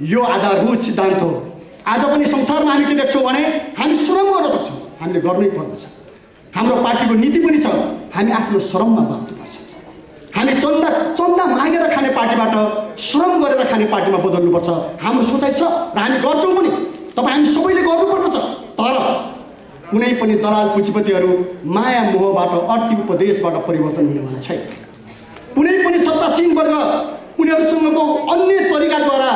यो आधारभूत सिद्धान्त हो आज पनि संसारमा हामी के देख्छौँ भने हामी श्रम गर्न सक्छौँ हामीले गर्नै पर्दछ। हाम्रो पार्टीको नीति पनि छ। हामी आफ्नो श्रममा बाँध्नुपर्छ हामी चन्दा चन्दा मागेर खाने पार्टीबाट श्रम गरेर खाने पार्टीमा बदल्नुपर्छ। हाम्रो सोचाइ छ र हामी गर्छौँ पनि। तपाईँ हामी सबैले गर्नुपर्दछ। तर कुनै पनि दलाल पुँजीपतिहरू माया मोहबाट अर्थी उपदेशबाट परिवर्तन हुनेवाला छैन। कुनै पनि सत्तासीन वर्ग उनीहरूसँगको अन्य तरिकाद्वारा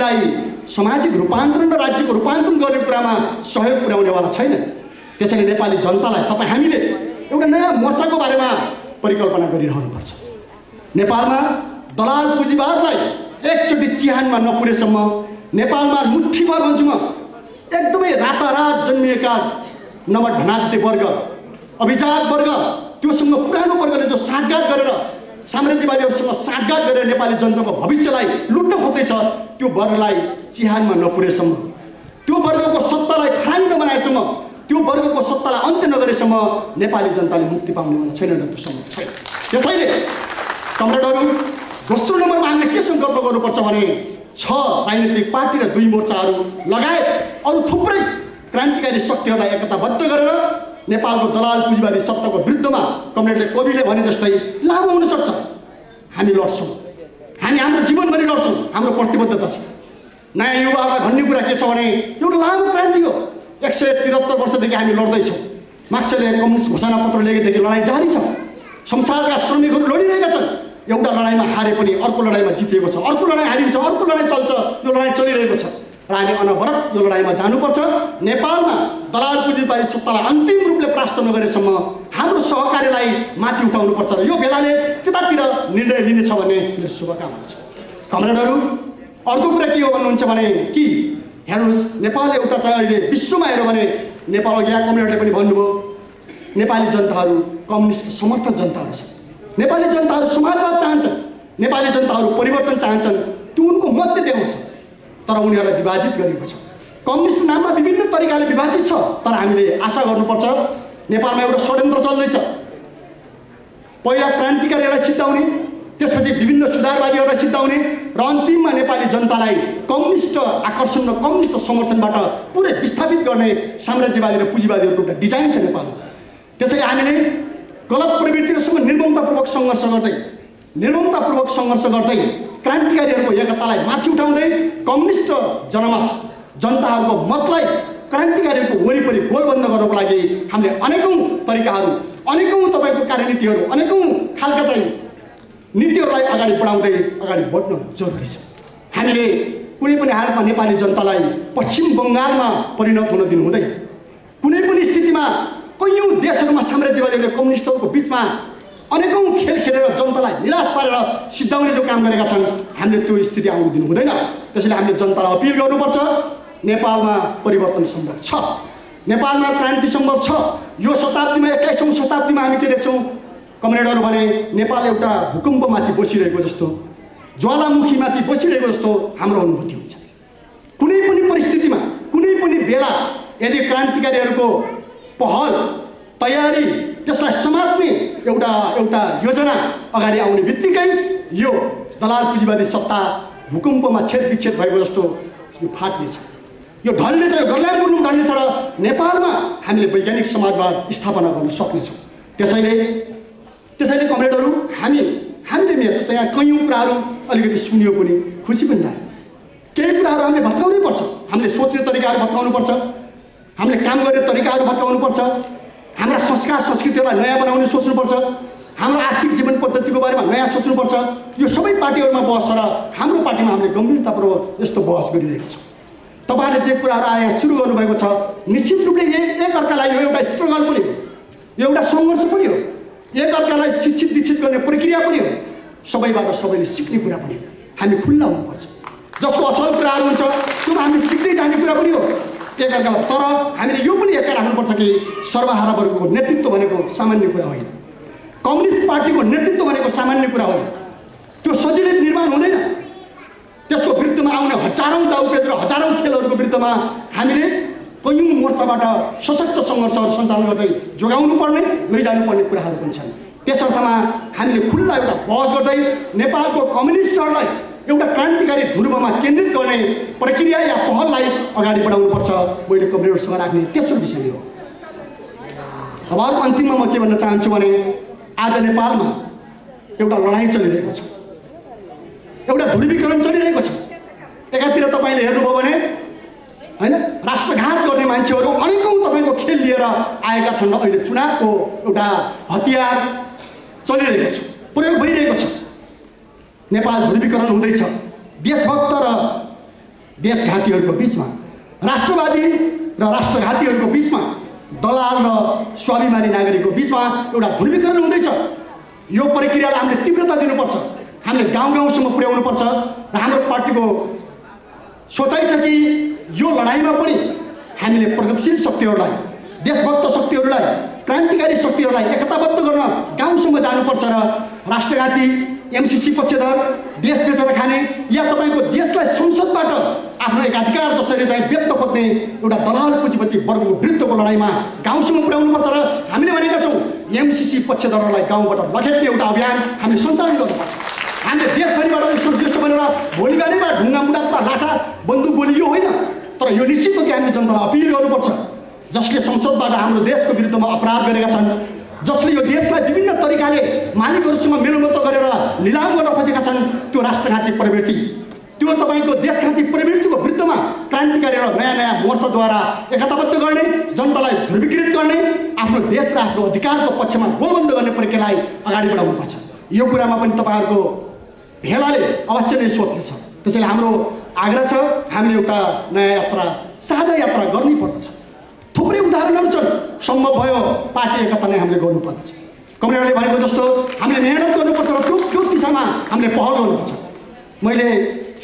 हामीलाई सामाजिक रूपान्तरण र राज्यको रूपान्तरण गर्ने कुरामा सहयोग पुर्याउनेवाला छैन। त्यसैले नेपाली जनतालाई तपाईँ हामीले एउटा नयाँ मोर्चाको बारेमा परिकल्पना गरिरहनुपर्छ। नेपालमा दलाल पुँजीवादलाई एकचोटि चिहानमा नपुरेसम्म नेपालमा मुठीभर भन्छु म एकदमै रातारात जन्मिएका नवढनाट्य वर्ग अभिजात वर्ग त्योसँग पुरानो वर्गले जो साँठगाँठ गरेर साम्राज्यवादीहरूसँग साँठगाँठ गरेर नेपाली जनताको भविष्यलाई लुट्न खोज्दैछ त्यो वर्गलाई चिहानमा नपुरेसम्म त्यो वर्गको सत्तालाई खरानी नबनाएसम्म त्यो वर्गको सत्तालाई अन्त्य नगरेसम्म नेपाली जनताले मुक्ति पाउनेवाला छैन र त्यो सम्भव छैन। त्यसैले कमरेडहरू दोस्रो नम्बरमा हामीले के सङ्कल्प गर्नुपर्छ भने छ राजनीतिक पार्टी र दुई मोर्चाहरू लगायत अरू थुप्रै क्रान्तिकारी शक्तिहरूलाई एकताबद्ध गरेर नेपालको दलाल पुँजीवादी सत्ताको विरुद्धमा कमरेडले कविले भने जस्तै लामो हुनसक्छ हामी लड्छौँ। हामी हाम्रो जीवनभरि लड्छौँ। हाम्रो प्रतिबद्धता छ। नयाँ युवाहरूलाई भन्ने कुरा के छ भने एउटा लामो क्रान्ति हो। एक सय त्रिहत्तर वर्षदेखि हामी लड्दैछौँ। मार्क्सले कम्युनिस्ट घोषणापत्र लेखेदेखि लडाइँ जारी छ। संसारका श्रमिकहरू लडिरहेका छन्। एउटा लडाइँमा हारे पनि अर्को लडाइँमा जितिएको छ। अर्को लडाइँ हारिन्छ अर्को लडाइँ चल्छ। यो लडाइँ चलिरहेको छ। र हामी अनवरत यो लडाइँमा जानुपर्छ। नेपालमा दलाल पुँजीवादी सत्तालाई अन्तिम रूपले परास्त नगरेसम्म हाम्रो सहकार्यलाई माथि उठाउनुपर्छ र यो बेलाले त्यतातिर निर्णय लिनेछ भन्ने मेरो शुभकामना छ। कमरेडहरू अर्को कुरा के हो भन्नुहुन्छ भने कि हेर्नुहोस् नेपाल एउटा चाहिँ अहिले विश्वमा हेऱ्यो भने नेपाल अघि यहाँ कमरेडले पनि भन्नुभयो नेपाली जनताहरू कम्युनिस्ट समर्थक जनताहरू छन्। नेपाली जनताहरू समाजवाद चाहन्छन् नेपाली जनताहरू परिवर्तन चाहन्छन् त्यो उनको मध्य देखाउँछ तर उनीहरूलाई विभाजित गरिएको छ। कम्युनिस्ट नाममा विभिन्न तरिकाले विभाजित छ तर हामीले आशा गर्नुपर्छ नेपालमा एउटा षड्यन्त्र चल्दैछ। पहिला क्रान्तिकारीहरूलाई सिद्धाउने त्यसपछि विभिन्न सुधारवादीहरूलाई सिद्धाउने र अन्तिममा नेपाली जनतालाई कम्युनिस्ट आकर्षण र कम्युनिस्ट समर्थनबाट पुरै विस्थापित गर्ने साम्राज्यवादी र पुँजीवादीहरूको एउटा डिजाइन छ नेपालमा। त्यसैले हामीले गलत प्रवृत्तिहरूसँग निर्ममतापूर्वक सङ्घर्ष गर्दै निर्ममतापूर्वक सङ्घर्ष गर्दै क्रान्तिकारीहरूको एकतालाई माथि उठाउँदै कम्युनिस्ट जनमत जनताहरूको मतलाई क्रान्तिकारीहरूको वरिपरि गोलबन्द गर्नको लागि हामीले अनेकौँ तरिकाहरू अनेकौँ तपाईँको कार्यनीतिहरू अनेकौँ खालका चाहिँ नीतिहरूलाई अगाडि बढाउँदै अगाडि बढ्न जरुरी छ। हामीले कुनै पनि हालतमा नेपाली जनतालाई पश्चिम बङ्गालमा परिणत हुन दिनु हुँदैन कुनै पनि स्थितिमा कैयौँ देशहरूमा साम्राज्यवादीहरूले कम्युनिस्टहरूको बिचमा अनेकौँ खेल खेलेर जनतालाई निराश पारेर सिद्धाउने जो काम गरेका छन् हामीले त्यो स्थिति आउनु दिनु हुँदैन। त्यसैले हामीले जनतालाई अपिल गर्नुपर्छ। नेपालमा परिवर्तन सम्भव छ। नेपालमा क्रान्ति सम्भव छ। यो शताब्दीमा एक्काइसौँ शताब्दीमा हामी के देख्छौँ? कमरेडहरू भने नेपाल एउटा भूकम्पमाथि बसिरहेको जस्तो ज्वालामुखीमाथि बसिरहेको जस्तो हाम्रो अनुभूति हुन्छ। कुनै पनि परिस्थितिमा कुनै पनि बेला यदि क्रान्तिकारीहरूको पहल तयारी त्यसलाई समात्ने एउटा एउटा योजना अगाडि आउने बित्तिकै यो दलाल पुँजीवादी सत्ता भूकम्पमा छेद विच्छेद भएको जस्तो यो फाट्नेछ। यो ढल्नेछ यो गल्ल्यापुर्नु ढल्नेछ र नेपालमा हामीले वैज्ञानिक समाजवाद स्थापना गर्न सक्नेछौँ। त्यसैले त्यसैले कमरेडहरू हामी हामीले नि जस्तै यहाँ कैयौँ कुराहरू अलिकति सुनियो पनि खुसी पनि लाग्यो। केही कुराहरू हामीले भत्काउनै पर्छ। हामीले सोच्ने तरिकाहरू भत्काउनुपर्छ हामीले काम गर्ने तरिकाहरू भत्काउनुपर्छ हाम्रा संस्कार संस्कृतिहरूलाई नयाँ बनाउने सोच्नुपर्छ। हाम्रो आर्थिक जीवन पद्धतिको बारेमा नयाँ सोच्नुपर्छ। यो सबै पार्टीहरूमा बहस छ र हाम्रो पार्टीमा हामीले गम्भीरतापूर्वक यस्तो बहस गरिरहेको छौँ। तपाईँहरूले जे कुराहरू आएर सुरु गर्नुभएको छ निश्चित रूपले एक एकअर्कालाई यो एउटा स्ट्रगल पनि हो। यो एउटा सङ्घर्ष पनि हो। एकअर्कालाई शिक्षित दीक्षित गर्ने प्रक्रिया पनि हो। सबैबाट सबैले सिक्ने कुरा पनि हामी खुल्ला हुनुपर्छ। जसको असल कुराहरू हुन्छ त्यो हामीले सिक्दै जाने कुरा पनि हो। एकअर्कालाई तर हामीले यो पनि एका राख्नुपर्छ कि सर्वहारा वर्गको नेतृत्व भनेको सामान्य कुरा होइन। कम्युनिस्ट पार्टीको नेतृत्व भनेको सामान्य कुरा होइन। त्यो सजिलै निर्माण हुँदैन। त्यसको विरुद्धमा आउने हजारौँ दाउपेज र हजारौँ खेलहरूको विरुद्धमा हामीले कैयौँ मोर्चाबाट सशक्त सङ्घर्षहरू सञ्चालन गर्दै जोगाउनु पर्ने लैजानु पर्ने कुराहरू पनि छन्। त्यस अर्थमा हामीले खुल्ला एउटा बहस गर्दै नेपालको कम्युनिस्टहरूलाई एउटा क्रान्तिकारी ध्रुवमा केन्द्रित गर्ने प्रक्रिया या पहललाई अगाडि बढाउनुपर्छ मैले कमरेडहरूसँग राख्ने तेस्रो विषय हो। अर्को अन्तिममा म के भन्न चाहन्छु भने आज नेपालमा एउटा लडाइँ चलिरहेको छ। एउटा ध्रुवीकरण चलिरहेको छ। एकातिर तपाईँले हेर्नुभयो भने होइन राष्ट्रघात गर्ने मान्छेहरू अनेकौँ तपाईँको खेल लिएर आएका छन्। अहिले चुनावको एउटा हतियार चलिरहेको छ प्रयोग भइरहेको छ। नेपाल ध्रुवीकरण हुँदैछ। देशभक्त र देशघातीहरूको बिचमा राष्ट्रवादी र राष्ट्रघातीहरूको बिचमा दलाल र स्वाभिमानी नागरिकको बिचमा एउटा ध्रुवीकरण हुँदैछ। यो प्रक्रियालाई हामीले तीव्रता दिनुपर्छ। हामीले गाउँ गाउँसम्म पुर्याउनुपर्छ र हाम्रो पार्टीको सोचाइ छ कि यो लडाइँमा पनि हामीले प्रगतिशील शक्तिहरूलाई देशभक्त शक्तिहरूलाई क्रान्तिकारी शक्तिहरूलाई एकताबद्ध गर्न गाउँसम्म जानुपर्छ र राष्ट्रघाती एमसिसी पक्षधर देश बेचेर खाने या तपाईँको देशलाई संसदबाट आफ्नो एकाधिकार जसरी चाहिँ व्यक्त खोज्ने एउटा दलाल पुँजीपति वर्गको विरुद्धको लडाइँमा गाउँसम्म पुर्याउनुपर्छ र हामीले भनेका छौँ एमसिसी पक्षधरहरूलाई गाउँबाट लखेट्ने एउटा अभियान हामीले सञ्चालन गर्नुपर्छ हामीले देशभरिबाट यस्तो भनेर भोलि बिहानैबाट ढुङ्गा मुढा लाटा बन्दुक बोलियो होइन तर यो निश्चित हो कि हामीले जनतालाई अपिल गर्नुपर्छ जसले संसदबाट हाम्रो देशको विरुद्धमा अपराध गरेका छन्। जसले यो देशलाई विभिन्न तरिकाले मालिकहरूसँग मेलमत गरेर लिलाम गर्न खोजेका छन् त्यो राष्ट्रघाती प्रवृत्ति। त्यो तपाईँको देशघाती प्रवृत्तिको विरुद्धमा क्रान्तिकारी र नयाँ नयाँ मोर्चाद्वारा एकताबद्ध गर्ने जनतालाई ध्रुवीकृत गर्ने आफ्नो देश र आफ्नो अधिकारको पक्षमा गोलबन्द गर्ने प्रक्रियालाई अगाडि बढाउनुपर्छ यो कुरामा पनि तपाईँहरूको भेलाले अवश्य नै सोध्नेछ। त्यसैले हाम्रो आग्रह छ हामीले एउटा नयाँ यात्रा साझा यात्रा गर्नै पर्दछ। थुप्रै उदाहरणहरू छन्। सम्भव भयो पार्टी एकता नै हामीले गर्नुपर्दछ कमरेडले भनेको जस्तो हामीले मेहनत गर्नुपर्छ र त्यो त्यो दिशामा हामीले पहल गर्नुपर्छ। मैले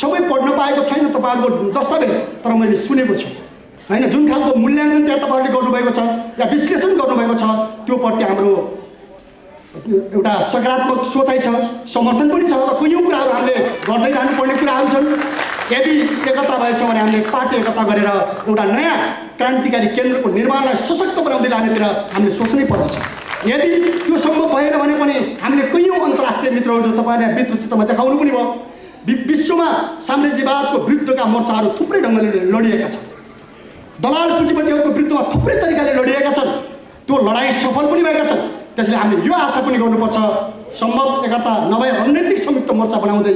सबै पढ्न पाएको छैन तपाईँहरूको दस्तावेज तर मैले सुनेको छु। होइन जुन खालको मूल्याङ्कन त्यहाँ तपाईँहरूले गर्नुभएको छ या विश्लेषण गर्नुभएको छ त्यो प्रति हाम्रो एउटा सकारात्मक सोचाइ छ समर्थन पनि छ। र कैयौँ कुराहरू हामीले गर्दै जानुपर्ने कुराहरू छन्। यदि एकता भएछ भने हामीले पार्टी एकता गरेर एउटा नयाँ क्रान्तिकारी केन्द्रको निर्माणलाई सशक्त बनाउँदै लानेतिर हामीले सोच्नै पर्दछ। यदि त्यो सम्भव भएन भने पनि हामीले कैयौँ अन्तर्राष्ट्रिय मित्रहरू जो तपाईँहरूले मित्रचित्तमा देखाउनु पनि भयो। विश्वमा साम्राज्यवादको विरुद्धका मोर्चाहरू थुप्रै ढङ्गले लडिएका छन्। दलाल पुँजीपतिहरूको विरुद्धमा थुप्रै तरिकाले लडिएका छन्। त्यो लडाइँ सफल पनि भएका छन्। त्यसले हामीले यो आशा पनि गर्नुपर्छ सम्भव एकता नभए रणनीतिक संयुक्त मोर्चा बनाउँदै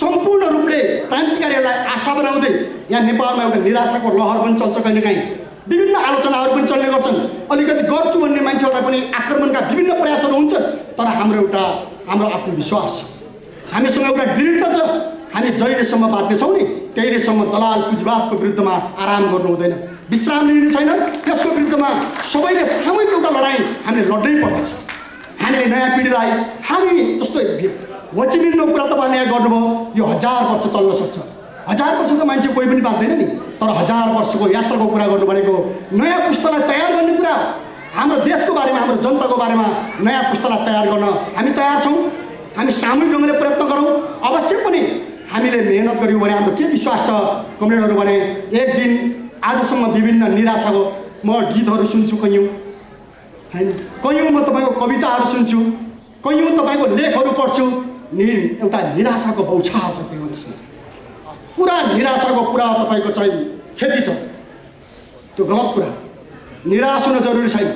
सम्पूर्ण रूपले क्रान्तिकारीहरूलाई आशा बनाउँदै यहाँ नेपालमा एउटा निराशाको लहर पनि चल्छ कहिलेकाहीँ विभिन्न आलोचनाहरू पनि चल्ने गर्छन्। अलिकति गर्छु भन्ने मान्छेहरूलाई पनि आक्रमणका विभिन्न प्रयासहरू हुन्छन्। तर हाम्रो एउटा हाम्रो आत्मविश्वास छ हामीसँग एउटा दृढता छ। हामी जहिलेसम्म बाँच्नेछौँ नि त्यहिलेसम्म दलाल पुँजीवादको विरुद्धमा आराम गर्नु हुँदैन। विश्राम लिने छैन। त्यसको विरुद्धमा सबैले सामूहिक एउटा लडाइँ हामीले लड्नै पर्दछ। हामीले नयाँ पिँढीलाई हामी जस्तो होचिमिनको कुरा तपाईँले यहाँ गर्नुभयो यो हजार वर्ष चल्न सक्छ। हजार वर्षको मान्छे कोही पनि बाँच्दैन नि। तर हजार वर्षको यात्राको कुरा गर्नु भनेको नयाँ पुस्तालाई तयार गर्ने कुरा। हाम्रो देशको बारेमा हाम्रो जनताको बारेमा नयाँ पुस्तालाई तयार गर्न हामी तयार छौँ। हामी सामूहिक ढङ्गले प्रयत्न गरौँ। अवश्य पनि हामीले मेहनत गऱ्यौँ भने हाम्रो के विश्वास छ कमरेडहरू भने एक दिन आजसम्म विभिन्न निराशाको म गीतहरू सुन्छु कैयौँ। होइन कैयौँ म तपाईँको कविताहरू सुन्छु। कैयौँ तपाईँको लेखहरू पढ्छु। नि एउटा निराशाको बौछार छ त्यो मनुष्य पुरा निराशाको पुरा तपाईँको चाहिँ खेती छ त्यो गलत कुरा निराश हुन जरुरी छैन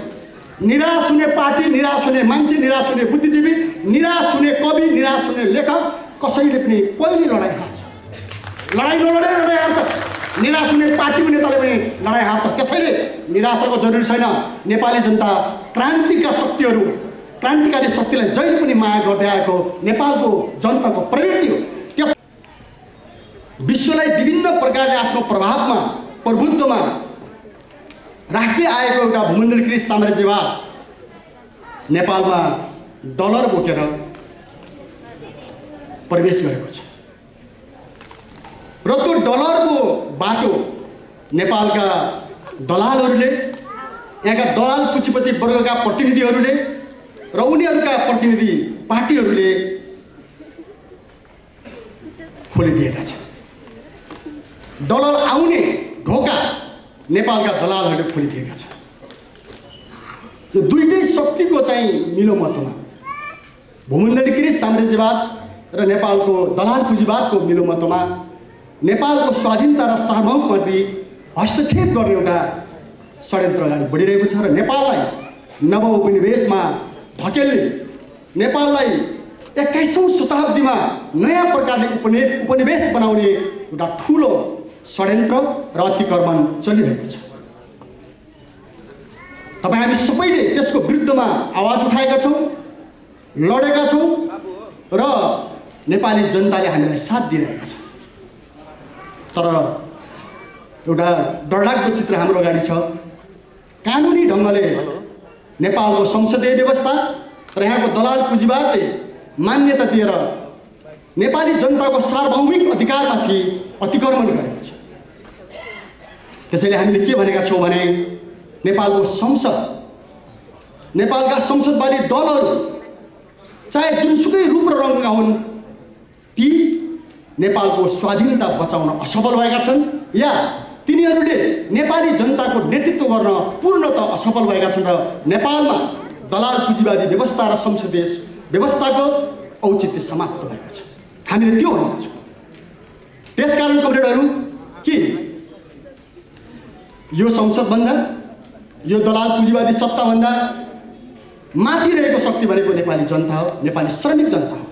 निराश हुने पार्टी निराश हुने मान्छे निराश हुने बुद्धिजीवी निराश हुने कवि निराश हुने लेखक कसैले पनि पहिले लडाइँ हार्छ लडाइँ नलडे लडाइँ हार्छ निराश हुने पार्टीको नेताले पनि लडाइँ हार्छ त्यसैले निराशाको जरुरी छैन नेपाली जनता क्रान्तिका शक्तिहरू क्रान्तिकारी शक्तिलाई जहिले पनि माया गर्दै आएको नेपालको जनताको प्रवृत्ति हो। त्यस विश्वलाई विभिन्न प्रकारले आफ्नो प्रभावमा प्रभुत्वमा राख्दै आएको एउटा भूमण्डलीकृत साम्राज्यवाद नेपालमा डलर बोकेर प्रवेश गरेको छ। र त्यो डलरको बाटो नेपालका दलालहरूले यहाँका दलाल पुँजीपति वर्गका प्रतिनिधिहरूले र उनीहरूका प्रतिनिधि पार्टीहरूले खोलिदिएका छन्। डलर आउने ढोका नेपालका दलालहरूले खोलिदिएका छन्। यो दुइटै शक्तिको चाहिँ मिलोमतोमा भूमण्डलीकृत साम्राज्यवाद र नेपालको दलाल पुँजीवादको मिलोमतोमा नेपालको स्वाधीनता र सार्वभौमप्रति हस्तक्षेप गर्ने एउटा षड्यन्त्र अगाडि बढिरहेको छ र नेपाललाई नवोपनिवेशमा धकेल्ने नेपाललाई एक्काइसौँ शताब्दीमा नयाँ प्रकारले उपनि उपनिवेश बनाउने एउटा ठुलो षड्यन्त्र र अतिक्रमण चलिरहेको छ। तपाईँ हामी सबैले त्यसको विरुद्धमा आवाज उठाएका छौँ लडेका छौँ र नेपाली जनताले हामीलाई साथ दिइरहेका छ तर एउटा डरलाग्दो चित्र हाम्रो अगाडि छ। कानुनी ढङ्गले नेपालको संसदीय व्यवस्था र यहाँको दलाल पुँजीवादले मान्यता दिएर नेपाली जनताको सार्वभौमिक अधिकारमाथि अतिक्रमण गरेको छ। त्यसैले हामीले के भनेका छौँ भने नेपालको संसद नेपालका संसदवादी दलहरू चाहे जुनसुकै रूप र रङका हुन् ती नेपालको स्वाधीनता बचाउन असफल भएका छन् या तिनीहरूले नेपाली जनताको नेतृत्व गर्न पूर्णत असफल भएका छन् र नेपालमा दलाल पुँजीवादी व्यवस्था र संसदीय व्यवस्थाको औचित्य समाप्त भएको छ हामीले त्यो भनेका छौँ। त्यसकारण कमरेडहरू कि? यो संसदभन्दा यो दलाल पुँजीवादी सत्ताभन्दा माथि रहेको शक्ति भनेको नेपाली जनता हो नेपाली श्रमिक जनता हो।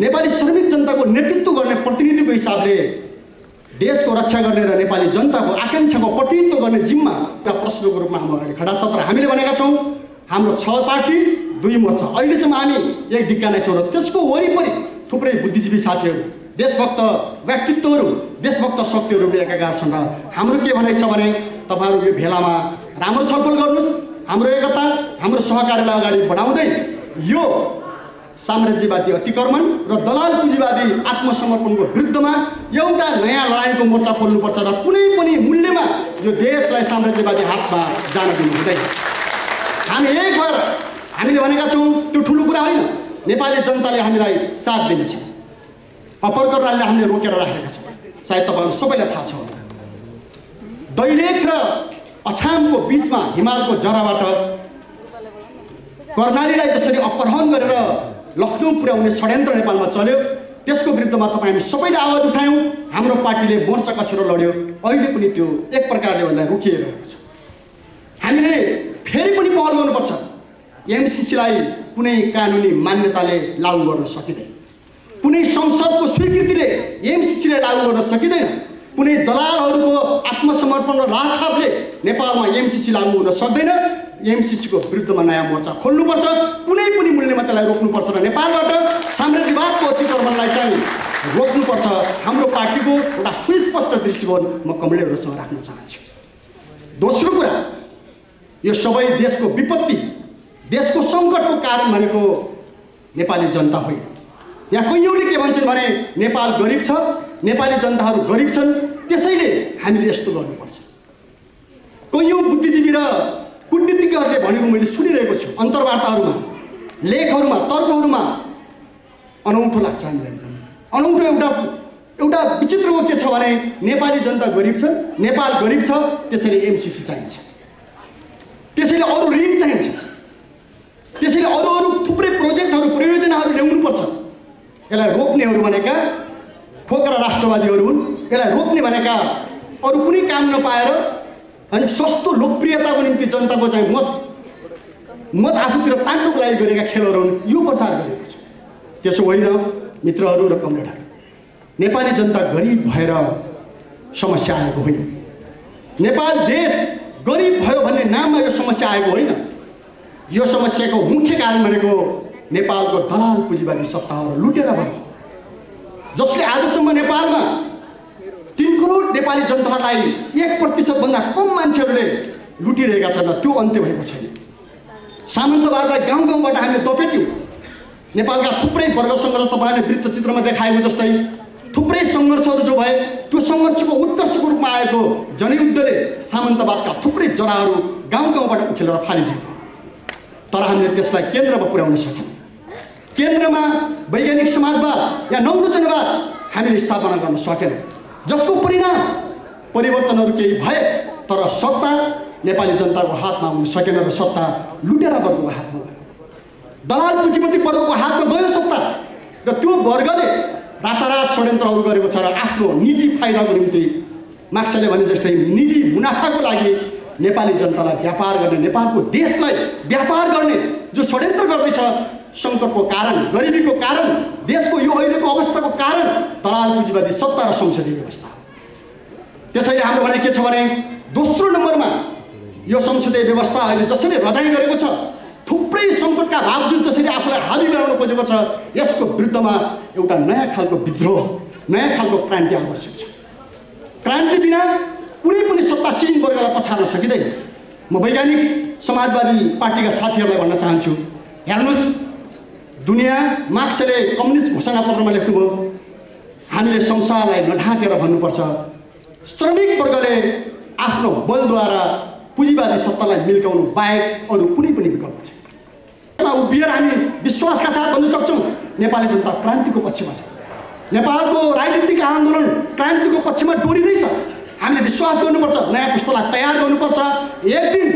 नेपाली श्रमिक जनताको नेतृत्व गर्ने प्रतिनिधिको हिसाबले देशको रक्षा गर्ने र नेपाली जनताको आकाङ्क्षाको प्रतिनिधित्व गर्ने जिम्मा एउटा प्रश्नको रूपमा हाम्रो अगाडि खडा छ। तर हामीले भनेका छौँ हाम्रो छ पार्टी दुई मोर्चा। अहिलेसम्म हामी एक डिक्का नै छौँ र त्यसको वरिपरि थुप्रै बुद्धिजीवी साथीहरू देशभक्त व्यक्तित्वहरू देशभक्त शक्तिहरू एकाकार छन्। र हाम्रो के भनाइ छ भने तपाईँहरू यो भेलामा राम्रो छलफल गर्नुहोस्। हाम्रो एकता हाम्रो सहकार्यलाई अगाडि बढाउँदै यो साम्राज्यवादी अतिक्रमण र दलाल पुँजीवादी आत्मसमर्पणको विरुद्धमा एउटा नयाँ लडाइँको मोर्चा खोल्नुपर्छ र कुनै पनि मूल्यमा यो देशलाई साम्राज्यवादी हातमा जान दिनु हुँदैन। हामी एक भएर हामीले भनेका छौँ त्यो ठुलो कुरा होइन। नेपाली जनताले हामीलाई साथ दिनेछ। अप्पर कर्णालीले हामीले रोकेर राखेका छौँ। सायद तपाईँहरू सबैलाई थाहा छ होला। दैलेख र अछामको बिचमा हिमालको जराबाट कर्णालीलाई जसरी अपहरण गरेर लखनऊ पुर्याउने षड्यन्त्र नेपालमा चल्यो। त्यसको विरुद्धमा तपाईँ हामी सबैले आवाज उठायौँ। हाम्रो पार्टीले मोर्चा कसेर लड्यो। अहिले पनि त्यो एक प्रकारले भन्दा रोकिएको छ। हामीले फेरि पनि पहल गर्नुपर्छ। एमसिसीलाई कुनै कानुनी मान्यताले लागू गर्न सकिँदैन। कुनै संसदको स्वीकृतिले एमसिसीले लागू गर्न सकिँदैन। कुनै दलालहरूको आत्मसमर्पण र लाछापले नेपालमा एमसिसी लागू हुन सक्दैन। एमसिसीको विरुद्धमा नयाँ मोर्चा खोल्नुपर्छ। कुनै पनि मूल्यमा त्यसलाई रोक्नुपर्छ र नेपालबाट साम्राज्यवादको अतिक्रमणलाई चाहिँ रोक्नुपर्छ। हाम्रो पार्टीको एउटा सुस्पष्ट दृष्टिकोण म कमरेडहरूसँग राख्न चाहन्छु। दोस्रो कुरा यो सबै देशको विपत्ति देशको सङ्कटको कारण भनेको नेपाली जनता होइन। यहाँ कैयौँले के भन्छन् भने नेपाल गरिब छ नेपाली जनताहरू गरिब छन् त्यसैले हामीले यस्तो गर्नुपर्छ। कैयौँ भनेको मैले सुनिरहेको छु अन्तर्वार्ताहरूमा लेखहरूमा तर्कहरूमा। अनौठो लाग्छ हामीलाई अनौठो एउटा एउटा विचित्रको के छ भने नेपाली जनता गरिब छ नेपाल गरिब छ त्यसैले एमसिसी चाहिन्छ। त्यसैले अरू ऋण चाहिन्छ। त्यसैले अरू अरू थुप्रै प्रोजेक्टहरू प्रयोजनाहरू ल्याउनुपर्छ। यसलाई रोक्नेहरू भनेका खोकरा राष्ट्रवादीहरू हुन्। यसलाई रोक्ने भनेका अरू कुनै काम नपाएर अनि सस्तो लोकप्रियताको निम्ति जनताको चाहिँ मत मत आफूतिर तान्नुको लागि गरेका खेलहरू यो प्रचार गरेको छ। त्यसो होइन मित्रहरू र कमरेडहरू नेपाली जनता गरिब भएर समस्या आएको होइन। नेपाल देश गरिब भयो भन्ने नाममा यो समस्या आएको होइन। यो समस्याको मुख्य कारण भनेको नेपालको दलाल पुँजीवादी सत्ताहरू लुटेर भएको जसले आजसम्म नेपालमा तिन करोड नेपाली जनतालाई एक प्रतिशतभन्दा कम मान्छेहरूले लुटिरहेका छन् त्यो अन्त्य भएको छैन। सामन्तवादलाई गाउँ गाउँबाट हामीले तपेट्यौँ। नेपालका थुप्रै वर्गसँग तपाईँहरूले वृत्तचित्रमा देखाएको जस्तै थुप्रै सङ्घर्षहरू जो भए त्यो सङ्घर्षको उत्कर्षको रूपमा आएको जनयुद्धले सामन्तवादका थुप्रै जराहरू गाउँ गाउँबाट उखेलेर फालिदियो। तर हामीले त्यसलाई केन्द्रमा पुर्याउन सक्यौँ केन्द्रमा वैज्ञानिक समाजवाद या नवरचनावाद हामीले स्थापना गर्न सकेनौँ। जसको परिणाम परिवर्तनहरू केही भए तर सत्ता नेपाली जनताको हातमा हुन सकेन र सत्ता लुटेर वर्गको हातमा गयो। दलाल पुँजीपति वर्गको हातमा गयो सत्ता। र त्यो वर्गले रातारात षड्यन्त्रहरू गरेको छ र आफ्नो निजी फाइदाको निम्ति मार्क्सले भने जस्तै निजी मुनाफाको लागि नेपाली जनतालाई व्यापार गर्ने नेपालको देशलाई व्यापार गर्ने जो षड्यन्त्र गर्दैछ सङ्कटको कारण गरिबीको कारण देशको यो अहिलेको अवस्थाको कारण दलाल पुँजीवादी सत्ता र संसदीय व्यवस्था। त्यसैले हाम्रो भने के छ भने दोस्रो नम्बरमा यो संसदीय व्यवस्था अहिले जसरी रजाइ गरेको छ थुप्रै सङ्कटका बावजुद जसरी आफूलाई हाबी गराउन खोजेको छ यसको विरुद्धमा एउटा नयाँ खालको विद्रोह नयाँ खालको क्रान्ति आवश्यक छ क्रान्ति बिना कुनै पनि सत्तासीन वर्गलाई पछार्न सकिँदैन म वैज्ञानिक समाजवादी पार्टीका साथीहरूलाई भन्न चाहन्छु हेर्नुहोस् दुनियाँ मार्क्सले कम्युनिस्ट घोषणा पत्रमा लेख्नुभयो हामीले संसारलाई नढाकेर भन्नुपर्छ श्रमिक वर्गले आफ्नो बलद्वारा पुँजीवादी सत्तालाई मिल्काउनु बाहेक अरू कुनै पनि विकल्प छैन। उभिएर हामी विश्वासका साथ भन्न सक्छौँ। नेपाली जनता क्रान्तिको पक्षमा छ। नेपालको राजनीतिक आन्दोलन क्रान्तिको पक्षमा डोरिँदैछ। हामीले विश्वास गर्नुपर्छ नयाँ पुस्तालाई तयार गर्नुपर्छ। एक दिन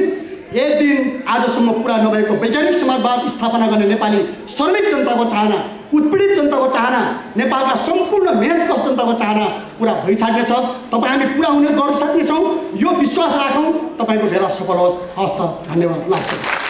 एक दिन आजसम्म पुरा नभएको वैज्ञानिक समाजवाद स्थापना गर्ने नेपाली श्रमिक जनताको चाहना उत्पीडित जनताको चाहना नेपालका सम्पूर्ण मेहनत जनताको चाहना पुरा भइसकेको छ। तपाईँ हामी पुरा हुने गर्न सक्नेछौँ। यो विश्वास राखौँ। तपाईँको भेला सफल होस्। हस्त धन्यवाद। लाग्छ।